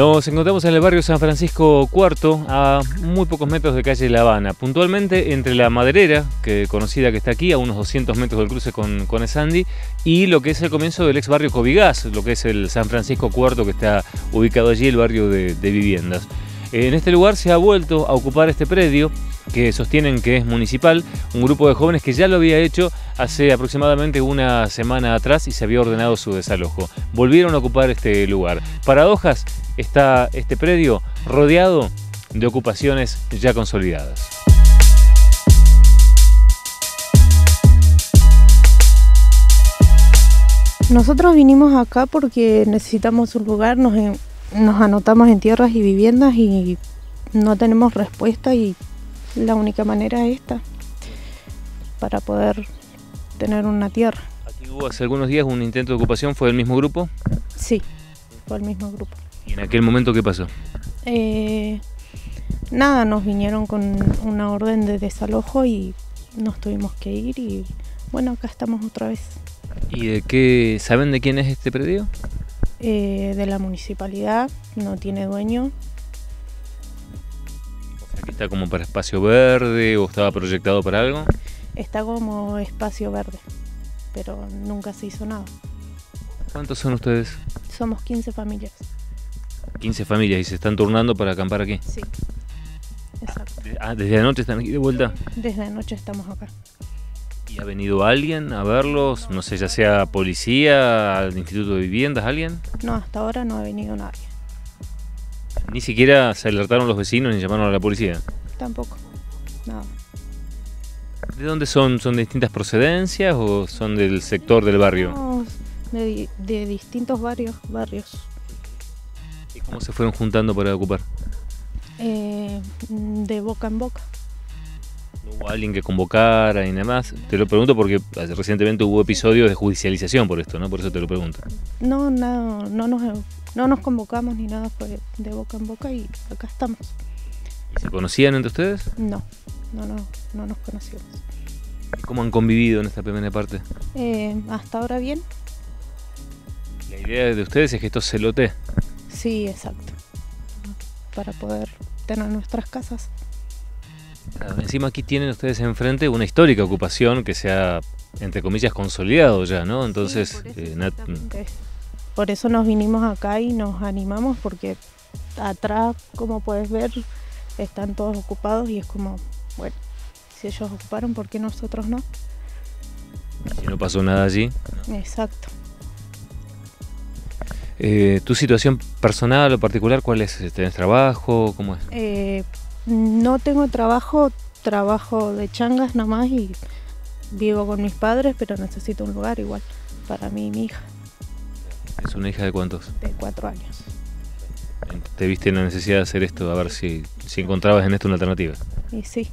Nos encontramos en el barrio San Francisco IV, a muy pocos metros de calle La Habana, puntualmente entre la maderera, que conocida que está aquí, a unos 200 metros del cruce con, con Esandi, y lo que es el comienzo del ex barrio Cobigás, lo que es el San Francisco IV que está ubicado allí, el barrio de, de viviendas. En este lugar se ha vuelto a ocupar este predio que sostienen que es municipal, un grupo de jóvenes que ya lo había hecho hace aproximadamente una semana atrás y se había ordenado su desalojo. Volvieron a ocupar este lugar. Paradojas, está este predio rodeado de ocupaciones ya consolidadas. Nosotros vinimos acá porque necesitamos un lugar, nos, nos anotamos en tierras y viviendas y no tenemos respuesta y la única manera es esta, para poder tener una tierra. Aquí hubo hace algunos días un intento de ocupación, ¿fue del mismo grupo? Sí, fue el mismo grupo. ¿Y en aquel momento qué pasó? Eh, nada, nos vinieron con una orden de desalojo y nos tuvimos que ir y bueno, acá estamos otra vez. ¿Y de qué saben de quién es este predio? Eh, de la municipalidad, no tiene dueño. ¿Aquí está como para espacio verde o estaba proyectado para algo? Está como espacio verde, pero nunca se hizo nada. ¿Cuántos son ustedes? Somos 15 familias. 15 familias y se están turnando para acampar aquí. Sí, exacto. Ah, ¿Desde anoche están aquí de vuelta? Desde anoche estamos acá. ¿Y ha venido alguien a verlos? No sé, ya sea policía, al Instituto de Viviendas, alguien. No, hasta ahora no ha venido nadie. Ni siquiera se alertaron los vecinos ni llamaron a la policía. Tampoco. Nada. ¿De dónde son? ¿Son de distintas procedencias o son del sector del barrio? Somos de, de distintos barrios, barrios. ¿Y cómo se fueron juntando para ocupar? Eh, de boca en boca. ¿No hubo alguien que convocara y nada más? Te lo pregunto porque recientemente hubo episodios de judicialización por esto, ¿no? Por eso te lo pregunto. No, no, no nos, no nos convocamos ni nada, fue de boca en boca y acá estamos. ¿Y se conocían entre ustedes? No, no, no, no nos conocimos. ¿Y ¿Cómo han convivido en esta primera parte? Eh, hasta ahora bien, La idea de ustedes es que esto se lotee. sí, exacto. Para poder tener nuestras casas. Claro, Encima aquí tienen ustedes enfrente una histórica ocupación que se ha, entre comillas, consolidado ya, ¿no? Entonces, Sí, eh. Por eso nos vinimos acá y nos animamos porque atrás, como puedes ver, están todos ocupados y es como, bueno, si ellos ocuparon, ¿por qué nosotros no? si no pasó nada allí. Exacto. Eh, ¿Tu situación personal o particular cuál es? ¿Tenés trabajo? ¿Cómo es? Eh, no tengo trabajo, trabajo de changas nomás y vivo con mis padres, pero necesito un lugar igual para mí y mi hija ¿Es una hija de cuántos? de cuatro años. Te viste en la necesidad de hacer esto, a ver si, si encontrabas en esto una alternativa. Y sí,